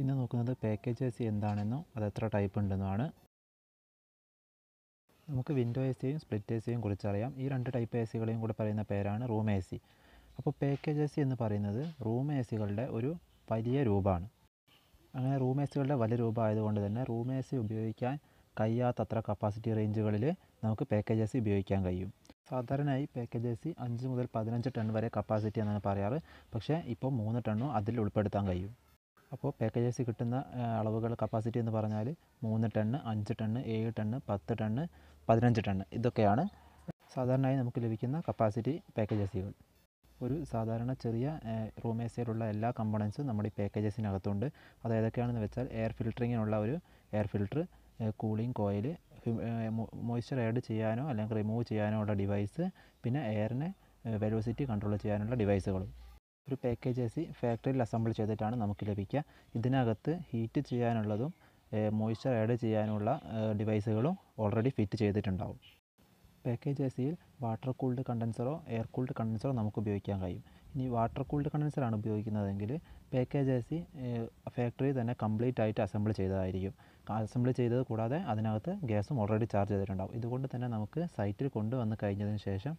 ഇന്ന് നോക്കുന്നത് package A C എന്താണെന്നും അത് എത്ര ടൈപ്പ് ഉണ്ടെന്നുമാണ്. നമുക്ക് വിൻഡോ എ സിയും സ്പ്ലിറ്റ് എ സിയും കുറിച്ചറിയാം ഈ രണ്ട് ടൈപ്പ് എ സികളെയും കൂടെ പറയുന്ന പേരാണ് റൂം എ സി അപ്പോൾ പാക്കേജ് എ സി എന്ന് പറയുന്നത് റൂം എ സികളുടെ ഒരു വലിയ രൂപമാണ്. അങ്ങനെ റൂം എ സികളുടെ വലിയ രൂപമായതുകൊണ്ട് തന്നെ റൂം എ സി ഉപയോഗിക്കാൻ കഴിയാത്തത്ര കപ്പാസിറ്റി റേഞ്ചുകളിൽ നമുക്ക് പാക്കേജ് എ സി ഉപയോഗിക്കാൻ കഴിയും. സാധാരണയായി പാക്കേജ് എ സി അഞ്ച് മുതൽ പതിനഞ്ച് ടൺ വരെ കപ്പാസിറ്റി എന്നാണ് പറയാറ്. പക്ഷേ ഇപ്പോൾ മൂന്ന് ടണ്ണും അതിൽ ഉൾപ്പെടുത്താൻ കഴിയും. അപ്പോൾ പാക്കേജസ് കിട്ടുന്ന അളവുകൾ കപ്പാസിറ്റി എന്ന് പറഞ്ഞാൽ മൂന്ന് ടണ്ണ് അഞ്ച് ടണ്ണ് ഏഴ് ടണ്ണ് പത്ത് ടണ്ണ് പതിനഞ്ച് ടണ്ണ് ഇതൊക്കെയാണ് സാധാരണയായി നമുക്ക് ലഭിക്കുന്ന കപ്പാസിറ്റി പാക്കേജസുകൾ ഒരു സാധാരണ ചെറിയ റൂം എ സിയിലുള്ള എല്ലാ കമ്പോണൻസും നമ്മുടെ ഈ പാക്കേജസിനകത്തുണ്ട് അത് ഏതൊക്കെയാണെന്ന് വെച്ചാൽ എയർ ഫിൽറ്ററിങ്ങിനുള്ള ഒരു air filter cooling coil moisture add ചെയ്യാനോ അല്ലെങ്കിൽ റിമൂവ് ചെയ്യാനോ ഉള്ള ഡിവൈസ് പിന്നെ എയറിനെ വെലോസിറ്റി കൺട്രോൾ ചെയ്യാനുള്ള ഡിവൈസുകളും ഒരു പാക്കേജ് എ സി ഫാക്ടറിയിൽ അസംബിൾ ചെയ്തിട്ടാണ് നമുക്ക് ലഭിക്കുക. ഇതിനകത്ത് ഹീറ്റ് ചെയ്യാനുള്ളതും മോയ്സ്ചർ ആഡ് ചെയ്യാനുള്ള ഡിവൈസുകളും ഓൾറെഡി ഫിറ്റ് ചെയ്തിട്ടുണ്ടാവും. പാക്കേജ് എ സിയിൽ വാട്ടർ കൂൾഡ് കണ്ടൻസറോ എയർ കൂൾഡ് കണ്ടൻസറോ നമുക്ക് ഉപയോഗിക്കാൻ കഴിയും. ഇനി വാട്ടർ കൂൾഡ് കണ്ടൻസറാണ് ഉപയോഗിക്കുന്നതെങ്കിൽ പാക്കേജ് എ സി ഫാക്ടറി തന്നെ കംപ്ലീറ്റ് ആയിട്ട് അസംബിൾ ചെയ്തതായിരിക്കും. അസംബിൾ ചെയ്തത് കൂടാതെ അതിനകത്ത് ഗ്യാസും ഓൾറെഡി ചാർജ് ചെയ്തിട്ടുണ്ടാവും. ഇതുകൊണ്ട് തന്നെ നമുക്ക് സൈറ്റിൽ കൊണ്ടുവന്ന് കഴിഞ്ഞതിന് ശേഷം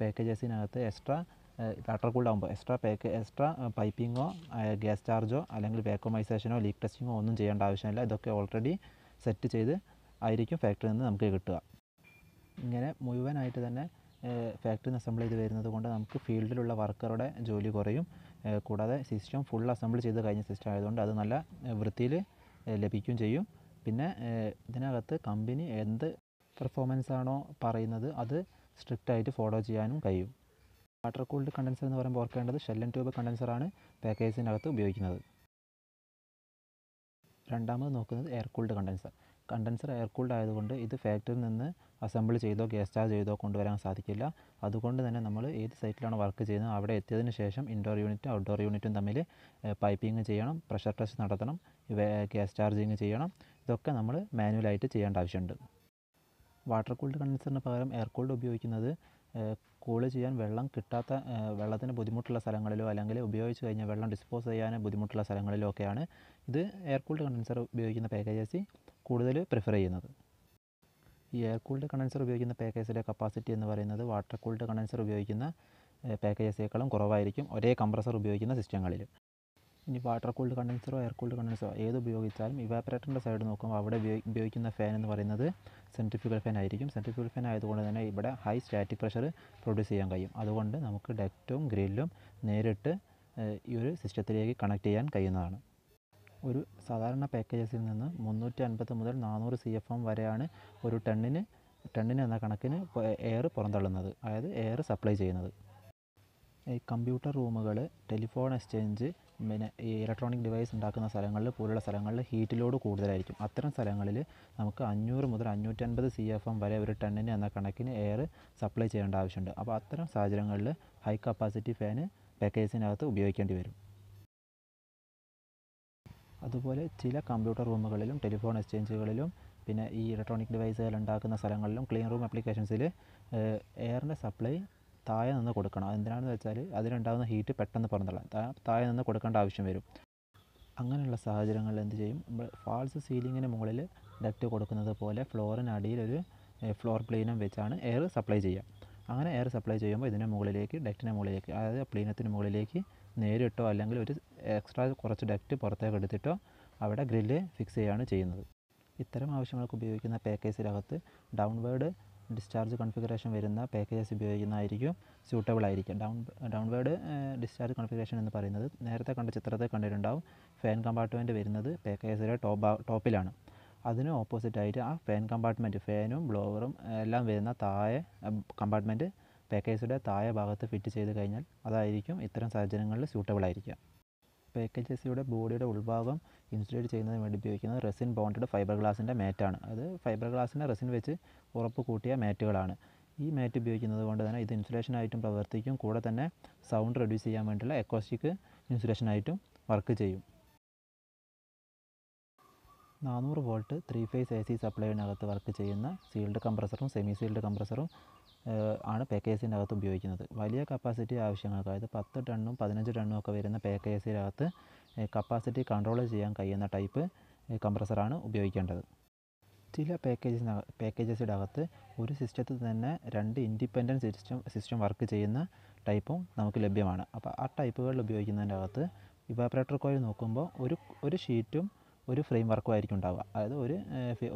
പാക്കേജ് എ സിനകത്ത് എക്സ്ട്രാ വാട്ടർ കൂൾഡ് ആകുമ്പോൾ എക്സ്ട്രാ പാക്ക് എക്സ്ട്രാ പൈപ്പിങ്ങോ ഗ്യാസ് ചാർജോ അല്ലെങ്കിൽ വാക്വമൈസേഷനോ ലീക്ക് ടെസ്റ്റിങ്ങോ ഒന്നും ചെയ്യേണ്ട ആവശ്യമില്ല. ഇതൊക്കെ ഓൾറെഡി സെറ്റ് ചെയ്ത് ആയിരിക്കും ഫാക്ടറിയിൽ നിന്ന് നമുക്ക് കിട്ടുക. ഇങ്ങനെ മുഴുവനായിട്ട് തന്നെ ഫാക്ടറിയിൽ അസംബിൾ ചെയ്ത് വരുന്നത് കൊണ്ട് നമുക്ക് ഫീൽഡിലുള്ള വർക്കറുടെ ജോലി കുറയും. കൂടാതെ സിസ്റ്റം ഫുൾ അസംബിൾ ചെയ്ത് കഴിഞ്ഞ സിസ്റ്റം ആയതുകൊണ്ട് അത് നല്ല വൃത്തിയിൽ ലഭിക്കുകയും ചെയ്യും. പിന്നെ ഇതിനകത്ത് കമ്പനി എന്ത് പെർഫോമൻസ് ആണോ പറയുന്നത് അത് സ്ട്രിക്റ്റായിട്ട് ഫോളോ ചെയ്യാനും കഴിയും. വാട്ടർ കൂൾഡ് കണ്ടൻസർ എന്ന് പറയുമ്പോൾ ഓർക്കേണ്ടത് ഷെല്ലൻ ട്യൂബ് കണ്ടൻസറാണ് പാക്കേജിനകത്ത് ഉപയോഗിക്കുന്നത്. രണ്ടാമത് നോക്കുന്നത് air cooled condenser. Condenser air cooled ആയതുകൊണ്ട് ഇത് ഫാക്ടറിയിൽ നിന്ന് അസംബിൾ ചെയ്തോ ഗ്യാസ് ചാർജ് ചെയ്തോ കൊണ്ടുവരാൻ സാധിക്കില്ല. അതുകൊണ്ട് തന്നെ നമ്മൾ ഏത് സൈറ്റിലാണ് വർക്ക് ചെയ്യുന്നത് അവിടെ എത്തിയതിന് ശേഷം ഇൻഡോർ യൂണിറ്റും ഔട്ട്ഡോർ യൂണിറ്റും തമ്മിൽ പൈപ്പിംഗ് ചെയ്യണം പ്രഷർ ടെസ്റ്റ് നടത്തണം ഗ്യാസ് ചാർജിങ് ചെയ്യണം ഇതൊക്കെ നമ്മൾ മാനുവലായിട്ട് ചെയ്യേണ്ട ആവശ്യമുണ്ട്. വാട്ടർ കൂൾഡ് കണ്ടൻസറിന് പകരം എയർ കൂൾഡ് ഉപയോഗിക്കുന്നത് കൂൾ ചെയ്യാൻ വെള്ളം കിട്ടാത്ത വെള്ളത്തിന് ബുദ്ധിമുട്ടുള്ള സ്ഥലങ്ങളിലോ അല്ലെങ്കിൽ ഉപയോഗിച്ച് കഴിഞ്ഞാൽ വെള്ളം ഡിസ്പോസ് ചെയ്യാൻ ബുദ്ധിമുട്ടുള്ള സ്ഥലങ്ങളിലോ ഒക്കെയാണ് ഇത് എയർ കൂൾഡ് കണ്ടൻസർ ഉപയോഗിക്കുന്ന പാക്കേജസ് കൂടുതൽ പ്രിഫർ ചെയ്യുന്നത്. ഈ എയർ കൂൾഡ് കണ്ടൻസർ ഉപയോഗിക്കുന്ന പാക്കേജിലെ കപ്പാസിറ്റി എന്ന് പറയുന്നത് വാട്ടർ കൂൾഡ് കണ്ടൻസർ ഉപയോഗിക്കുന്ന പാക്കേജസേക്കാളും കുറവായിരിക്കും. ഒരേ കംപ്രസർ ഉപയോഗിക്കുന്ന സിസ്റ്റങ്ങളിൽ ഇനി വാട്ടർ കൂൾഡ് കണ്ടൻസറോ എയർ കൂൾഡ് കണ്ടൻസറോ ഏത് ഉപയോഗിച്ചാലും ഇവാപ്പറേറ്ററിന്റെ സൈഡ് നോക്കുമ്പോൾ അവിടെ ഉപയോഗിക്കുന്ന ഫാൻ എന്ന് പറയുന്നത് സെൻട്രിഫ്യൂഗൽ ഫാൻ ആയിരിക്കും. സെൻട്രിഫ്യൂഗൽ ഫാൻ ആയതുകൊണ്ട് തന്നെ ഇവിടെ ഹൈ സ്റ്റാറ്റിക് പ്രഷർ പ്രൊഡ്യൂസ് ചെയ്യാൻ കഴിയും. അതുകൊണ്ട് നമുക്ക് ഡക്റ്റും ഗ്രില്ലും നേരിട്ട് ഈ ഒരു സിസ്റ്റത്തിലേക്ക് കണക്ട് ചെയ്യാൻ കഴിയുന്നതാണ്. ഒരു സാധാരണ പാക്കേജസിൽ നിന്ന് മുന്നൂറ്റി അൻപത് മുതൽ നാനൂറ് സി എഫ് എം വരെയാണ് ഒരു ടണ്ണിന് ടണ്ണിന് എന്ന കണക്കിന് എയർ പുറന്തള്ളുന്നത്. അതായത് എയർ സപ്ലൈ ചെയ്യുന്നത്. ഈ കമ്പ്യൂട്ടർ റൂമുകൾ ടെലിഫോൺ എക്സ്ചേഞ്ച് പിന്നെ ഈ ഇലക്ട്രോണിക് ഡിവൈസ് ഉണ്ടാക്കുന്ന സ്ഥലങ്ങളിൽ പോലുള്ള സ്ഥലങ്ങളിൽ ഹീറ്റ് ലോഡ് കൂടുതലായിരിക്കും. അത്തരം സ്ഥലങ്ങളിൽ നമുക്ക് അഞ്ഞൂറ് മുതൽ അഞ്ഞൂറ്റൻപത് സി എഫ് എം വരെ ഒരു ടണ്ണിന് എന്ന കണക്കിന് എയർ സപ്ലൈ ചെയ്യേണ്ട ആവശ്യമുണ്ട്. അപ്പോൾ അത്തരം സാഹചര്യങ്ങളിൽ ഹൈ കപ്പാസിറ്റി ഫാന് പാക്കേജിനകത്ത് ഉപയോഗിക്കേണ്ടി വരും. അതുപോലെ ചില കമ്പ്യൂട്ടർ റൂമുകളിലും ടെലിഫോൺ എക്സ്ചേഞ്ചുകളിലും പിന്നെ ഈ ഇലക്ട്രോണിക് ഡിവൈസുകൾ ഉണ്ടാക്കുന്ന സ്ഥലങ്ങളിലും ക്ലീൻ റൂം ആപ്ലിക്കേഷൻസിൽ എയറിന്റെ സപ്ലൈ താഴെ നിന്ന് കൊടുക്കണം. അതെന്തിനാണെന്ന് വെച്ചാൽ അതിലുണ്ടാകുന്ന ഹീറ്റ് പെട്ടെന്ന് പുറന്തള്ളാൻ താഴെ നിന്ന് കൊടുക്കേണ്ട ആവശ്യം വരും. അങ്ങനെയുള്ള സാഹചര്യങ്ങളിൽ എന്ത് ചെയ്യും? നമ്മൾ ഫാൾസ് സീലിങ്ങിന് മുകളിൽ ഡക്റ്റ് കൊടുക്കുന്നത് പോലെ ഫ്ലോറിനടിയിൽ ഒരു ഫ്ലോർ പ്ലീനും വെച്ചാണ് എയർ സപ്ലൈ ചെയ്യുക അങ്ങനെ എയർ സപ്ലൈ ചെയ്യുമ്പോൾ ഇതിന്റെ മുകളിലേക്ക് ഡക്റ്റിന്റെ മുകളിലേക്ക് അതായത് പ്ലീനത്തിന് മുകളിലേക്ക് നേരിട്ടോ അല്ലെങ്കിൽ ഒരു എക്സ്ട്രാ കുറച്ച് ഡക്റ്റ് പുറത്തേക്ക് എടുത്തിട്ടോ അവിടെ ഗ്രില്ല് ഫിക്സ് ചെയ്യുകയാണ് ചെയ്യുന്നത്. ഇത്തരം ആവശ്യങ്ങൾക്ക് ഉപയോഗിക്കുന്ന പാക്കേജിനകത്ത് ഡൗൺവേർഡ് ഡിസ്ചാർജ് കോൺഫിഗറേഷൻ വരുന്ന പാക്കേജസ് ഉപയോഗിക്കുന്നതായിരിക്കും സ്യൂട്ടബിൾ ആയിരിക്കും. ഡൗൺ ഡൗൺവേർഡ് ഡിസ്ചാർജ് കോൺഫിഗറേഷൻ എന്ന് പറയുന്നത് നേരത്തെ കണ്ട ചിത്രത്തെ കണ്ടിട്ടുണ്ടാവും. ഫാൻ കമ്പാർട്ട്മെന്റ് വരുന്നത് പാക്കേജിലെ ടോപ്പ് ടോപ്പിലാണ് അതിന് ഓപ്പോസിറ്റായിട്ട് ആ ഫാൻ കമ്പാർട്ട്മെന്റ് ഫാനും ബ്ലോവറും എല്ലാം വരുന്ന താഴെ കമ്പാർട്ട്മെന്റ് പാക്കേജിയുടെ താഴെ ഭാഗത്ത് ഫിറ്റ് ചെയ്ത് കഴിഞ്ഞാൽ അതായിരിക്കും ഇത്തരം സാഹചര്യങ്ങളിൽ സ്യൂട്ടബിൾ ആയിരിക്കുക. പാക്കേജ് എസിയുടെ ബോഡിയുടെ ഉൾഭാഗം ഇൻസുലേറ്റ് ചെയ്യുന്നതിന് വേണ്ടി ഉപയോഗിക്കുന്നത് റെസിൻ ബോണ്ടഡ് ഫൈബർ ഗ്ലാസിന്റെ മാറ്റാണ് അത് ഫൈബർ ഗ്ലാസിന്റെ റെസിൻ വെച്ച് ഉറപ്പ് കൂട്ടിയ മാറ്റുകളാണ് ഈ മാറ്റ് ഉപയോഗിക്കുന്നത് കൊണ്ട് തന്നെ ഇത് ഇൻസുലേഷനായിട്ടും പ്രവർത്തിക്കും. കൂടെ തന്നെ സൗണ്ട് റെഡ്യൂസ് ചെയ്യാൻ വേണ്ടിയുള്ള എക്കോസ്റ്റിക് ഇൻസുലേഷനായിട്ടും വർക്ക് ചെയ്യും. നാനൂറ് volt three phase A C സപ്ലൈനകത്ത് work ചെയ്യുന്ന സീൽഡ് കംപ്രസറും സെമി സീൽഡ് കംപ്രസറും ഏഹ്, പാക്കേജിന്റെ അകത്ത് ഉപയോഗിക്കുന്നത്. വലിയ കപ്പാസിറ്റി ആവശ്യങ്ങൾക്ക് അതായത് പത്ത് ടണ്ണും പതിനഞ്ച് ടണ്ണും ഒക്കെ വരുന്ന പാക്കേജിനകത്ത് കപ്പാസിറ്റി കൺട്രോൾ ചെയ്യാൻ കഴിയുന്ന ടൈപ്പ് കംപ്രസറാണ് ഉപയോഗിക്കേണ്ടത്. ചില പാക്കേജസിന പാക്കേജസിന്റെ അകത്ത് ഒരു സിസ്റ്റത്തിൽ തന്നെ രണ്ട് ഇൻഡിപെൻഡന്റ് സിസ്റ്റം സിസ്റ്റം വർക്ക് ചെയ്യുന്ന ടൈപ്പും നമുക്ക് ലഭ്യമാണ്. അപ്പോൾ ആ ടൈപ്പുകളിൽ ഉപയോഗിക്കുന്നതിന്റെ അകത്ത് ഇവാപറേറ്റർ കോയിൽ നോക്കുമ്പോൾ ഒരു ഒരു ഷീറ്റും ഒരു ഫ്രെയിം വർക്കും ആയിരിക്കും ഉണ്ടാവുക. അതായത് ഒരു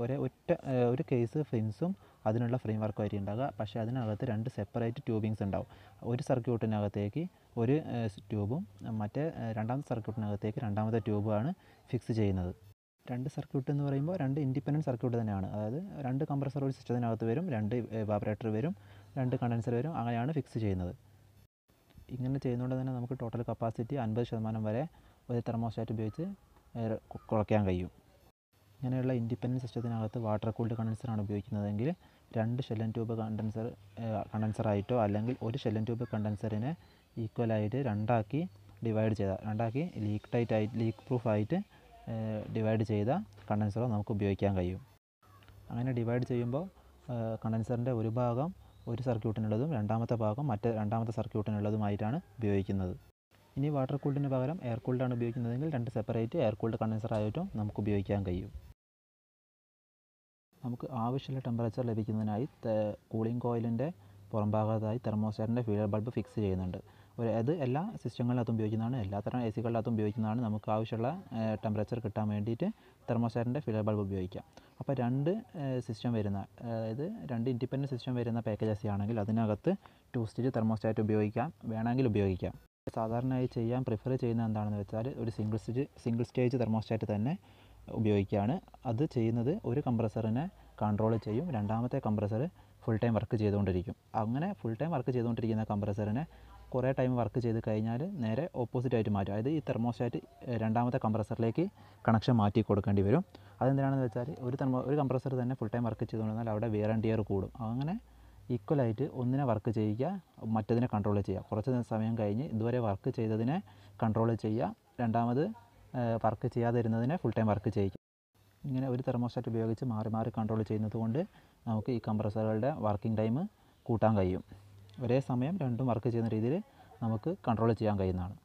ഒരേ ഒറ്റ ഒരു കേസ് ഫിൻസും അതിനുള്ള ഫ്രെയിം വർക്കും ആയിരിക്കും ഉണ്ടാവുക. പക്ഷേ അതിനകത്ത് രണ്ട് സെപ്പറേറ്റ് ട്യൂബിങ്സ് ഉണ്ടാവും. ഒരു സർക്യൂട്ടിനകത്തേക്ക് ഒരു ട്യൂബും മറ്റേ രണ്ടാമത്തെ സർക്യൂട്ടിനകത്തേക്ക് രണ്ടാമത്തെ ട്യൂബുമാണ് ഫിക്സ് ചെയ്യുന്നത്. രണ്ട് സർക്യൂട്ട് എന്ന് പറയുമ്പോൾ രണ്ട് ഇൻഡിപെൻഡന്റ് സർക്യൂട്ട് തന്നെയാണ്. അതായത് രണ്ട് കംപ്രസർ ഒരു സിസ്റ്റത്തിനകത്ത് വരും രണ്ട് വാബറേറ്റർ വരും രണ്ട് കണ്ടൻസർ വരും അങ്ങനെയാണ് ഫിക്സ് ചെയ്യുന്നത്. ഇങ്ങനെ ചെയ്യുന്നതുകൊണ്ട് തന്നെ നമുക്ക് ടോട്ടൽ കപ്പാസിറ്റി അൻപത് ശതമാനം വരെ ഒരു തെർമോസ്റ്റാറ്റ് ഉപയോഗിച്ച് കുറയ്ക്കാൻ കഴിയും. ഇങ്ങനെയുള്ള ഇൻഡിപെൻഡന്റ് സിസ്റ്റത്തിനകത്ത് വാട്ടർ കൂൾഡ് കണ്ടൻസറാണ് ഉപയോഗിക്കുന്നതെങ്കിൽ രണ്ട് ഷെല്ലൻ ട്യൂബ് കണ്ടൻസർ കണ്ടൻസറായിട്ടോ അല്ലെങ്കിൽ ഒരു ഷെല്ലൻ ട്യൂബ് കണ്ടൻസറിനെ ഈക്വലായിട്ട് രണ്ടാക്കി ഡിവൈഡ് ചെയ്ത രണ്ടാക്കി ലീക്ക് ടൈറ്റ് ആയി ലീക്ക് പ്രൂഫ് ആയിട്ട് ഡിവൈഡ് ചെയ്ത കണ്ടൻസറോ നമുക്ക് ഉപയോഗിക്കാൻ കഴിയും. അങ്ങനെ ഡിവൈഡ് ചെയ്യുമ്പോൾ കണ്ടൻസറിന്റെ ഒരു ഭാഗം ഒരു സർക്യൂട്ടിനുള്ളതും രണ്ടാമത്തെ ഭാഗം മറ്റേ രണ്ടാമത്തെ സർക്യൂട്ടിനുള്ളതുമായിട്ടാണ് ഉപയോഗിക്കുന്നത്. ഇനി വാട്ടർ കൂൾഡിന് പകരം എയർ കൂൾഡാണ് ഉപയോഗിക്കുന്നതെങ്കിൽ രണ്ട് സെപ്പറേറ്റ് എയർ കൂൾഡ് കണ്ടൻസർ ആയിട്ടും നമുക്ക് ഉപയോഗിക്കാൻ കഴിയും. നമുക്ക് ആവശ്യമുള്ള ടെമ്പറേച്ചർ ലഭിക്കുന്നതിനായി കൂളിംഗ് കോയിലിന്റെ പുറംഭാഗത്തായി തെർമോസ്റ്റാറ്റിന്റെ ഫീലർ ബൾബ് ഫിക്സ് ചെയ്യുന്നുണ്ട്. ഒരു അത് എല്ലാ സിസ്റ്റങ്ങളിനകത്തും ഉപയോഗിക്കുന്നതാണ്. എല്ലാത്തരം എ സികളിനകത്തും ഉപയോഗിക്കുന്നതാണ്. നമുക്ക് ആവശ്യമുള്ള ടെമ്പറേച്ചർ കിട്ടാൻ വേണ്ടിയിട്ട് തെർമോസ്റ്റാറ്റിന്റെ ഫീലർ ബൾബ് ഉപയോഗിക്കാം. അപ്പോൾ രണ്ട് സിസ്റ്റം വരുന്ന അതായത് രണ്ട് ഇൻഡിപെൻഡന്റ് സിസ്റ്റം വരുന്ന പാക്കേജസ് ആണെങ്കിൽ അതിനകത്ത് ടു സ്റ്റേജ് തെർമോസ്റ്റാറ്റ് ഉപയോഗിക്കാം. വേണമെങ്കിൽ ഉപയോഗിക്കാം. സാധാരണയായി ചെയ്യാൻ പ്രിഫർ ചെയ്യുന്നത് എന്താണെന്ന് വെച്ചാൽ ഒരു single stage single stage thermostat തന്നെ ഉപയോഗിക്കുകയാണ്. അത് ചെയ്യുന്നത് ഒരു കംപ്രസറിനെ കൺട്രോൾ ചെയ്യും. രണ്ടാമത്തെ കംപ്രസർ ഫുൾ ടൈം വർക്ക് ചെയ്തുകൊണ്ടിരിക്കും. അങ്ങനെ ഫുൾ ടൈം വർക്ക് ചെയ്തുകൊണ്ടിരിക്കുന്ന കംപ്രസറിനെ കുറേ ടൈം വർക്ക് ചെയ്ത് കഴിഞ്ഞാൽ നേരെ ഓപ്പോസിറ്റ് ആയിട്ട് മാറ്റും. അതായത് ഈ തെർമോസ്റ്റാറ്റ് രണ്ടാമത്തെ കംപ്രസറിലേക്ക് കണക്ഷൻ മാറ്റി കൊടുക്കേണ്ടി വരും. അതെന്തിനാണെന്ന് വെച്ചാൽ ഒരു തെർമോ ഒരു കംപ്രസർ തന്നെ ഫുൾ ടൈം വർക്ക് ചെയ്തുകൊണ്ടിരുന്നാൽ അവിടെ വിയർ ആൻഡ് കൂടും. അങ്ങനെ ഈക്വലായിട്ട് ഒന്നിനെ വർക്ക് ചെയ്യുക മറ്റതിനെ കൺട്രോൾ ചെയ്യുക. കുറച്ച് സമയം കഴിഞ്ഞ് ഇതുവരെ വർക്ക് ചെയ്തതിനെ കൺട്രോൾ ചെയ്യുക. രണ്ടാമത് വർക്ക് ചെയ്യാതിരുന്നതിനെ ഫുൾ ടൈം വർക്ക് ചെയ്യുക ഇങ്ങനെ ഒരു തെർമോസ്റ്റാറ്റ് ഉപയോഗിച്ച് മാറി മാറി കൺട്രോൾ ചെയ്യുന്നത് കൊണ്ട് നമുക്ക് ഈ കംപ്രസറുകളുടെ വർക്കിംഗ് ടൈം കൂട്ടാൻ കഴിയും. ഒരേ സമയം രണ്ടും വർക്ക് ചെയ്യുന്ന രീതിയിൽ നമുക്ക് കൺട്രോൾ ചെയ്യാൻ കഴിയുന്നതാണ്.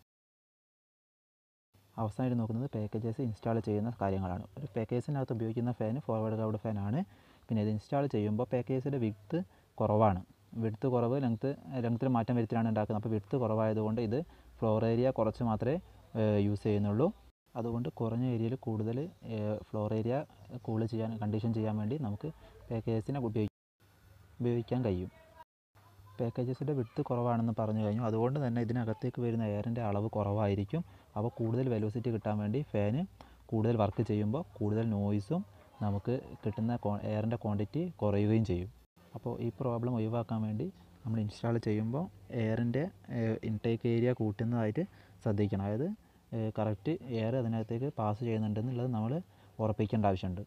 അവസാനമായിട്ട് നോക്കുന്നത് പാക്കേജസ് ഇൻസ്റ്റാൾ ചെയ്യുന്ന കാര്യങ്ങളാണ്. ഒരു പാക്കേജിനകത്ത് ഉപയോഗിക്കുന്ന ഫാൻ ഫോർവേഡ് കൗഡ് ഫാനാണ് പിന്നെ ഇത് ഇൻസ്റ്റാൾ ചെയ്യുമ്പോൾ പാക്കേജിന്റെ വിഡ്ത്ത് കുറവാണ്. വിടുത്ത് കുറവ് ലെങ്ത്ത് ലെങ്ത്തിൽ മാറ്റം വരുത്തിയാണ് ഉണ്ടാക്കുന്നത്. അപ്പോൾ വിടുത്ത് കുറവായതുകൊണ്ട് ഇത് ഫ്ലോർ ഏരിയ കുറച്ച് മാത്രമേ യൂസ് ചെയ്യുന്നുള്ളൂ. അതുകൊണ്ട് കുറഞ്ഞ ഏരിയയിൽ കൂടുതൽ ഫ്ലോർ ഏരിയ കൂൾ ചെയ്യാൻ കണ്ടീഷൻ ചെയ്യാൻ വേണ്ടി നമുക്ക് പാക്കേജസിനെ ഉപയോഗിക്കാം ഉപയോഗിക്കാൻ കഴിയും. പാക്കേജസിന്റെ വിടുത്ത് കുറവാണെന്ന് പറഞ്ഞു കഴിഞ്ഞു. അതുകൊണ്ട് തന്നെ ഇതിനകത്തേക്ക് വരുന്ന എയറിന്റെ അളവ് കുറവായിരിക്കും. അപ്പോൾ കൂടുതൽ വെലോസിറ്റി കിട്ടാൻ വേണ്ടി ഫാന് കൂടുതൽ വർക്ക് ചെയ്യുമ്പോൾ കൂടുതൽ നോയിസും നമുക്ക് കിട്ടുന്ന എയറിന്റെ ക്വാണ്ടിറ്റി കുറയുകയും ചെയ്യും. അപ്പോൾ ഈ പ്രോബ്ലം ഒഴിവാക്കാൻ വേണ്ടി നമ്മൾ ഇൻസ്റ്റാൾ ചെയ്യുമ്പോൾ എയറിന്റെ ഇൻടേക്ക് ഏരിയ കൂട്ടുന്നതായിട്ട് ശ്രദ്ധിക്കണം. അതായത് കറക്റ്റ് എയർ അതിനകത്തേക്ക് പാസ് ചെയ്യുന്നുണ്ടെന്നുള്ളത് നമ്മൾ ഉറപ്പിക്കേണ്ട ആവശ്യമുണ്ട്.